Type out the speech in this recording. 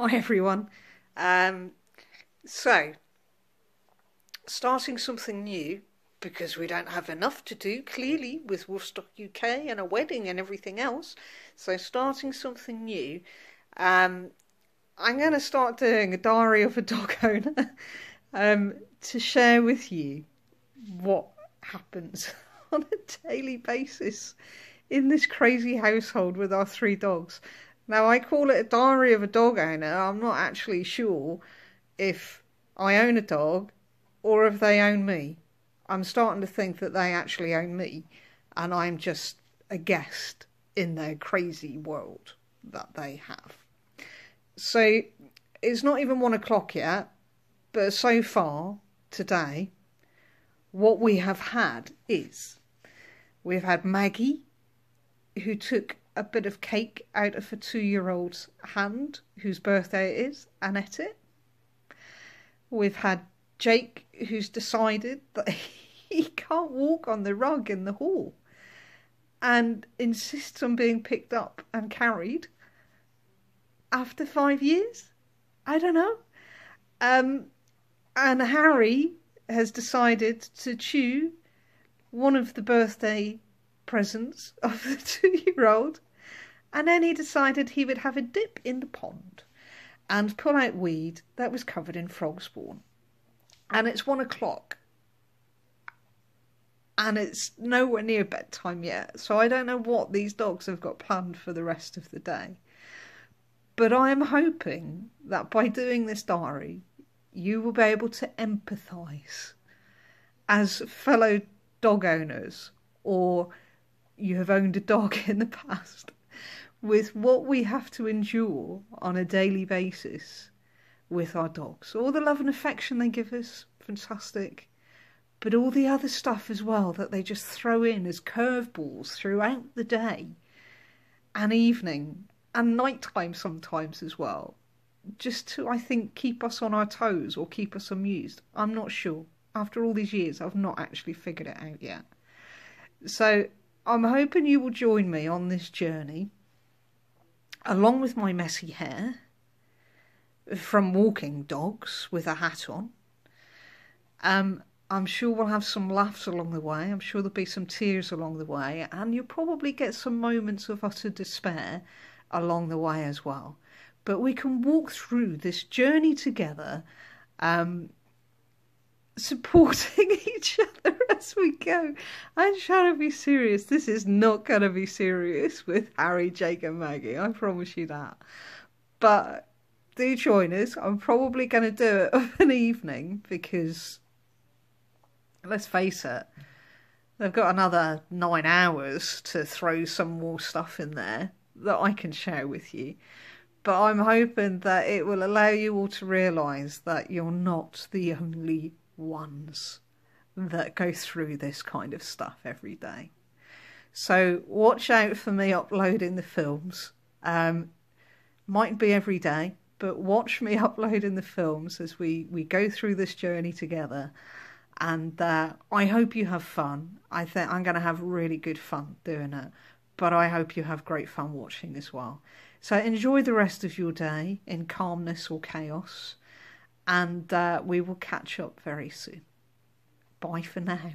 Hi everyone. Um, so, starting something new because we don't have enough to do clearly with Woodstock UK and a wedding and everything else. So, starting something new. Um, I'm going to start doing a diary of a dog owner um, to share with you what happens on a daily basis in this crazy household with our three dogs. Now, I call it a diary of a dog owner. I'm not actually sure if I own a dog or if they own me. I'm starting to think that they actually own me and I'm just a guest in their crazy world that they have. So it's not even one o'clock yet, but so far today, what we have had is we've had Maggie, who took a bit of cake out of a two year old's hand, whose birthday it is, and ate it. We've had Jake, who's decided that he can't walk on the rug in the hall and insists on being picked up and carried after five years. I don't know. Um, and Harry has decided to chew one of the birthday presents of the two year old, and then he decided he would have a dip in the pond and pull out weed that was covered in frog spawn. And it's one o'clock. And it's nowhere near bedtime yet, so I don't know what these dogs have got planned for the rest of the day. But I am hoping that by doing this diary, you will be able to empathise as fellow dog owners or you have owned a dog in the past with what we have to endure on a daily basis with our dogs. All the love and affection they give us, fantastic. But all the other stuff as well that they just throw in as curveballs throughout the day and evening and nighttime sometimes as well. Just to, I think, keep us on our toes or keep us amused. I'm not sure. After all these years, I've not actually figured it out yet. So I'm hoping you will join me on this journey, along with my messy hair, from walking dogs with a hat on. Um, I'm sure we'll have some laughs along the way. I'm sure there'll be some tears along the way, and you'll probably get some moments of utter despair along the way as well. But we can walk through this journey together, um, supporting each other as we go. I'm trying to be serious. This is not going to be serious with Harry, Jake, and Maggie. I promise you that. But do join us. I'm probably going to do it of an evening because, let's face it, they've got another nine hours to throw some more stuff in there that I can share with you. But I'm hoping that it will allow you all to realise that you're not the only ones that go through this kind of stuff every day. So watch out for me uploading the films. Um, might be every day, but watch me uploading the films as we, we go through this journey together. And uh, I hope you have fun. I think I'm going to have really good fun doing it but I hope you have great fun watching as well. So enjoy the rest of your day in calmness or chaos, and uh, we will catch up very soon. Bye for now.